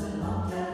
and long time.